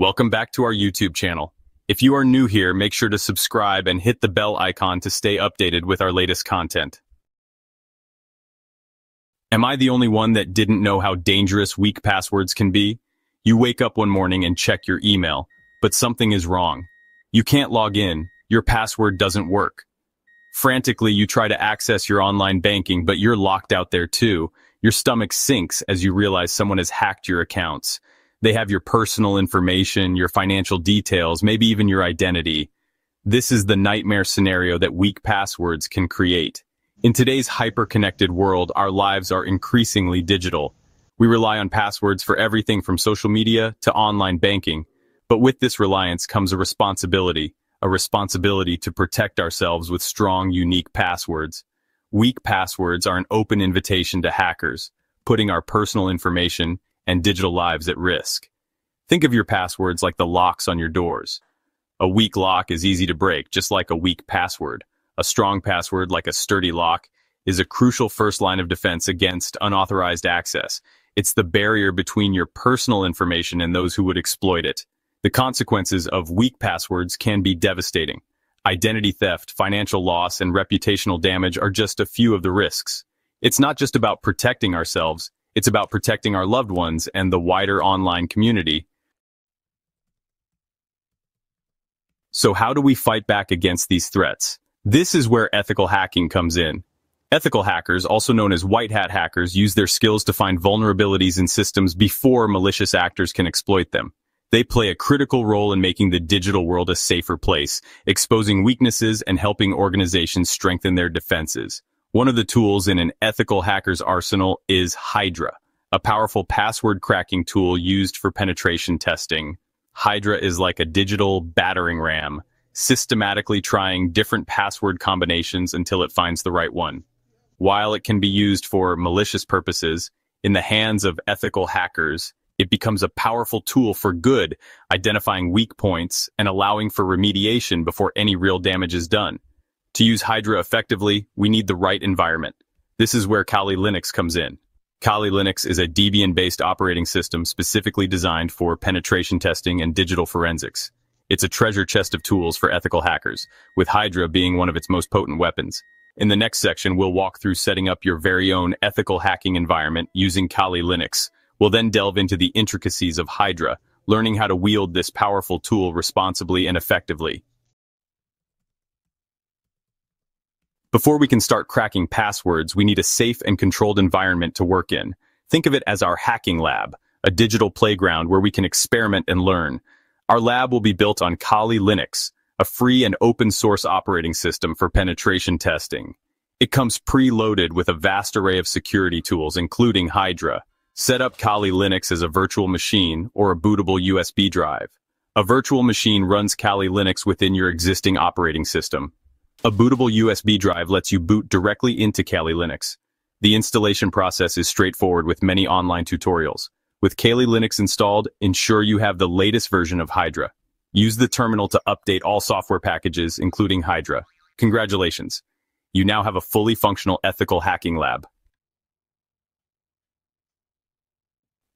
Welcome back to our YouTube channel. If you are new here, make sure to subscribe and hit the bell icon to stay updated with our latest content. Am I the only one that didn't know how dangerous weak passwords can be? You wake up one morning and check your email, but something is wrong. You can't log in, your password doesn't work. Frantically, you try to access your online banking, but you're locked out there too. Your stomach sinks as you realize someone has hacked your accounts. They have your personal information, your financial details, maybe even your identity. This is the nightmare scenario that weak passwords can create. In today's hyper-connected world, our lives are increasingly digital. We rely on passwords for everything from social media to online banking. But with this reliance comes a responsibility, a responsibility to protect ourselves with strong, unique passwords. Weak passwords are an open invitation to hackers, putting our personal information and digital lives at risk. Think of your passwords like the locks on your doors. A weak lock is easy to break, just like a weak password. A strong password, like a sturdy lock, is a crucial first line of defense against unauthorized access. It's the barrier between your personal information and those who would exploit it. The consequences of weak passwords can be devastating. Identity theft, financial loss, and reputational damage are just a few of the risks. It's not just about protecting ourselves, it's about protecting our loved ones and the wider online community. So how do we fight back against these threats? This is where ethical hacking comes in. Ethical hackers, also known as white hat hackers, use their skills to find vulnerabilities in systems before malicious actors can exploit them. They play a critical role in making the digital world a safer place, exposing weaknesses and helping organizations strengthen their defenses. One of the tools in an ethical hacker's arsenal is Hydra, a powerful password cracking tool used for penetration testing. Hydra is like a digital battering ram, systematically trying different password combinations until it finds the right one. While it can be used for malicious purposes, in the hands of ethical hackers, it becomes a powerful tool for good, identifying weak points and allowing for remediation before any real damage is done. To use Hydra effectively, we need the right environment. This is where Kali Linux comes in. Kali Linux is a Debian-based operating system specifically designed for penetration testing and digital forensics. It's a treasure chest of tools for ethical hackers, with Hydra being one of its most potent weapons. In the next section, we'll walk through setting up your very own ethical hacking environment using Kali Linux. We'll then delve into the intricacies of Hydra, learning how to wield this powerful tool responsibly and effectively. Before we can start cracking passwords, we need a safe and controlled environment to work in. Think of it as our hacking lab, a digital playground where we can experiment and learn. Our lab will be built on Kali Linux, a free and open source operating system for penetration testing. It comes pre-loaded with a vast array of security tools, including Hydra. Set up Kali Linux as a virtual machine or a bootable USB drive. A virtual machine runs Kali Linux within your existing operating system. A bootable USB drive lets you boot directly into Kali Linux. The installation process is straightforward with many online tutorials. With Kali Linux installed, ensure you have the latest version of Hydra. Use the terminal to update all software packages, including Hydra. Congratulations. You now have a fully functional ethical hacking lab.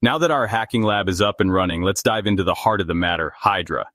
Now that our hacking lab is up and running, let's dive into the heart of the matter, Hydra.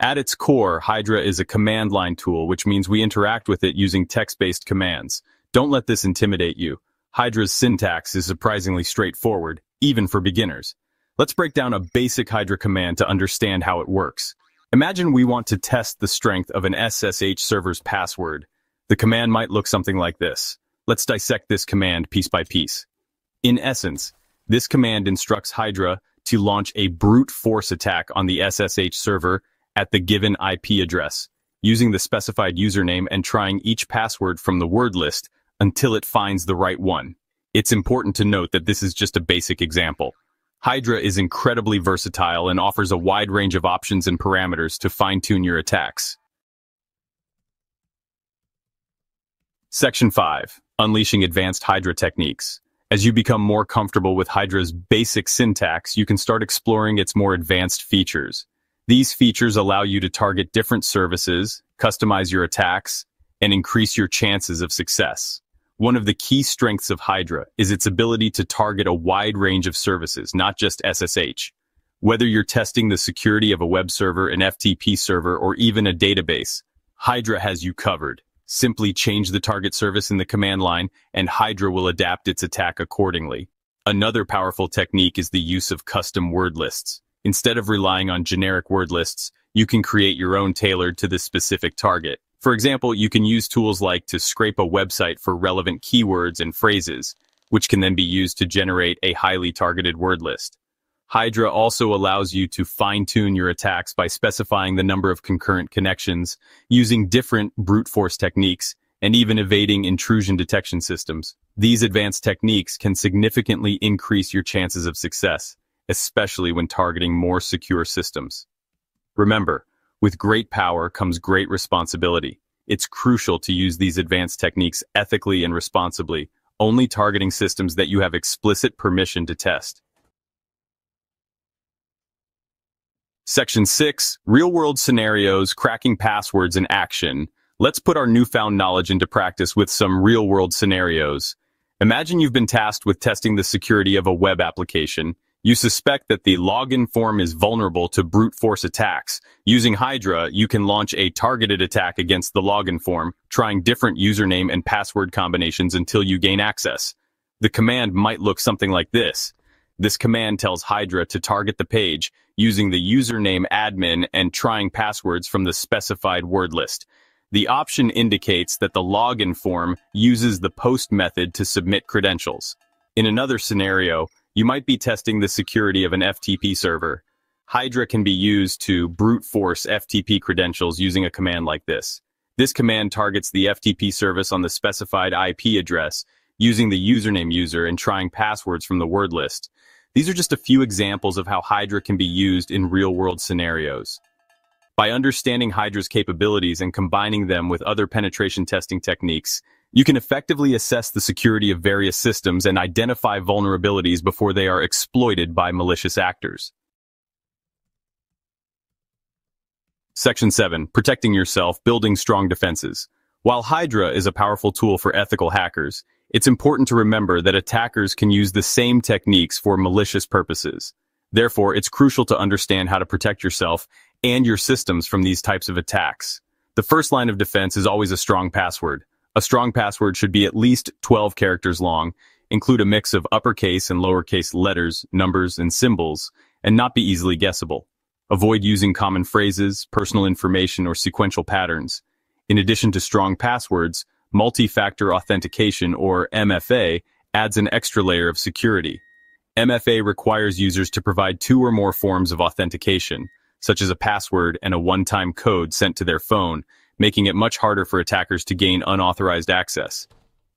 At its core, Hydra is a command line tool, which means we interact with it using text-based commands. Don't let this intimidate you. Hydra's syntax is surprisingly straightforward, even for beginners. Let's break down a basic Hydra command to understand how it works. Imagine we want to test the strength of an SSH server's password. The command might look something like this. Let's dissect this command piece by piece. In essence, this command instructs Hydra to launch a brute force attack on the SSH server at the given IP address, using the specified username and trying each password from the word list until it finds the right one. It's important to note that this is just a basic example. Hydra is incredibly versatile and offers a wide range of options and parameters to fine-tune your attacks. Section 5. Unleashing Advanced Hydra Techniques. As you become more comfortable with Hydra's basic syntax, you can start exploring its more advanced features. These features allow you to target different services, customize your attacks, and increase your chances of success. One of the key strengths of Hydra is its ability to target a wide range of services, not just SSH. Whether you're testing the security of a web server, an FTP server, or even a database, Hydra has you covered. Simply change the target service in the command line, and Hydra will adapt its attack accordingly. Another powerful technique is the use of custom word lists. Instead of relying on generic word lists, you can create your own tailored to the specific target. For example, you can use tools like to scrape a website for relevant keywords and phrases, which can then be used to generate a highly targeted word list. Hydra also allows you to fine-tune your attacks by specifying the number of concurrent connections, using different brute force techniques, and even evading intrusion detection systems. These advanced techniques can significantly increase your chances of success, especially when targeting more secure systems. Remember, with great power comes great responsibility. It's crucial to use these advanced techniques ethically and responsibly, only targeting systems that you have explicit permission to test. Section 6, Real-World Scenarios, Cracking Passwords in Action. Let's put our newfound knowledge into practice with some real-world scenarios. Imagine you've been tasked with testing the security of a web application. You suspect that the login form is vulnerable to brute force attacks. Using Hydra, you can launch a targeted attack against the login form, trying different username and password combinations until you gain access. The command might look something like this. This command tells Hydra to target the page using the username admin and trying passwords from the specified word list. The option indicates that the login form uses the post method to submit credentials. In another scenario, you might be testing the security of an FTP server. Hydra can be used to brute force FTP credentials using a command like this. This command targets the FTP service on the specified IP address using the username user and trying passwords from the word list. These are just a few examples of how Hydra can be used in real-world scenarios. By understanding Hydra's capabilities and combining them with other penetration testing techniques, you can effectively assess the security of various systems and identify vulnerabilities before they are exploited by malicious actors. Section 7. Protecting yourself, building strong defenses. While Hydra is a powerful tool for ethical hackers, it's important to remember that attackers can use the same techniques for malicious purposes. Therefore, it's crucial to understand how to protect yourself and your systems from these types of attacks. The first line of defense is always a strong password. A strong password should be at least 12 characters long, include a mix of uppercase and lowercase letters, numbers, and symbols, and not be easily guessable. Avoid using common phrases, personal information, or sequential patterns. In addition to strong passwords, multi-factor authentication, or MFA, adds an extra layer of security. MFA requires users to provide two or more forms of authentication, such as a password and a one-time code sent to their phone, making it much harder for attackers to gain unauthorized access.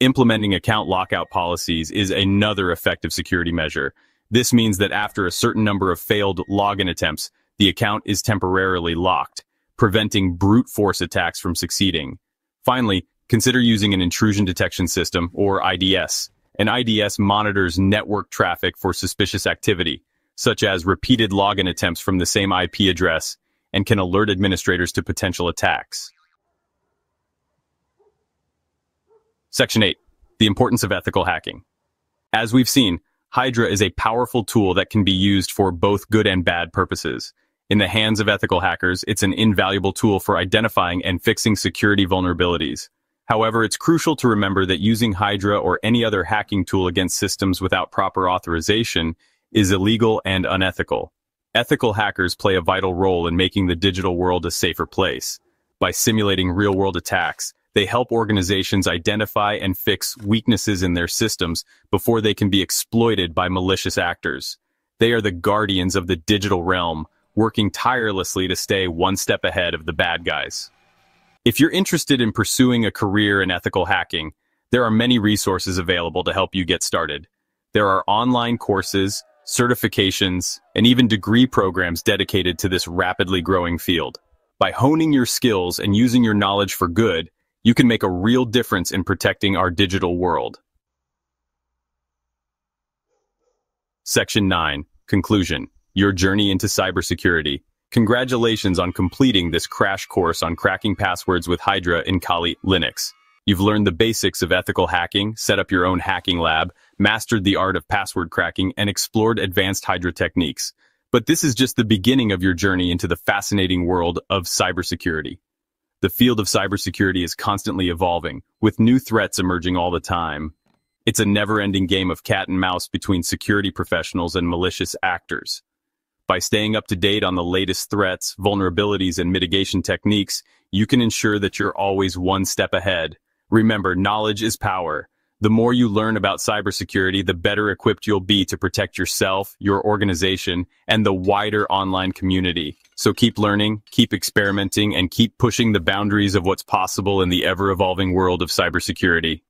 Implementing account lockout policies is another effective security measure. This means that after a certain number of failed login attempts, the account is temporarily locked, preventing brute force attacks from succeeding. Finally, Consider using an intrusion detection system, or IDS. An IDS monitors network traffic for suspicious activity, such as repeated login attempts from the same IP address, and can alert administrators to potential attacks. Section 8. The importance of ethical hacking. As we've seen, Hydra is a powerful tool that can be used for both good and bad purposes. In the hands of ethical hackers, it's an invaluable tool for identifying and fixing security vulnerabilities. However, it's crucial to remember that using Hydra or any other hacking tool against systems without proper authorization is illegal and unethical. Ethical hackers play a vital role in making the digital world a safer place. By simulating real-world attacks, they help organizations identify and fix weaknesses in their systems before they can be exploited by malicious actors. They are the guardians of the digital realm, working tirelessly to stay one step ahead of the bad guys. If you're interested in pursuing a career in ethical hacking, there are many resources available to help you get started. There are online courses, certifications, and even degree programs dedicated to this rapidly growing field. By honing your skills and using your knowledge for good, you can make a real difference in protecting our digital world. Section 9. Conclusion. Your journey into cybersecurity. Congratulations on completing this crash course on cracking passwords with Hydra in Kali Linux. You've learned the basics of ethical hacking, set up your own hacking lab, mastered the art of password cracking, and explored advanced Hydra techniques. But this is just the beginning of your journey into the fascinating world of cybersecurity. The field of cybersecurity is constantly evolving, with new threats emerging all the time. It's a never-ending game of cat and mouse between security professionals and malicious actors. By staying up to date on the latest threats, vulnerabilities, and mitigation techniques, you can ensure that you're always one step ahead. Remember, knowledge is power. The more you learn about cybersecurity, the better equipped you'll be to protect yourself, your organization, and the wider online community. So keep learning, keep experimenting, and keep pushing the boundaries of what's possible in the ever-evolving world of cybersecurity.